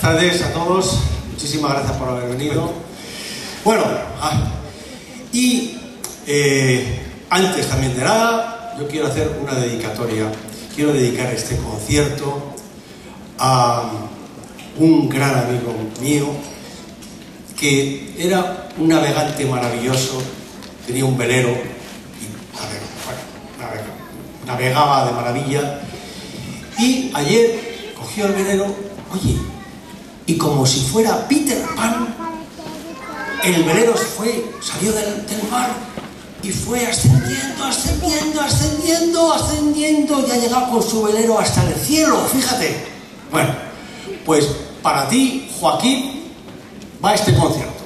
tardes a todos. Muchísimas gracias por haber venido. Bueno, ah, y eh, antes también de nada, yo quiero hacer una dedicatoria. Quiero dedicar este concierto a un gran amigo mío que era un navegante maravilloso, tenía un velero y navegaba de maravilla. Y ayer cogió el velero, oye, y como si fuera Peter Pan, el velero fue, salió del, mar y fue ascendiendo, ascendiendo, ascendiendo, ascendiendo y ha llegado con su velero hasta el cielo, fíjate. Bueno, pues para ti, Joaquín, va este concierto.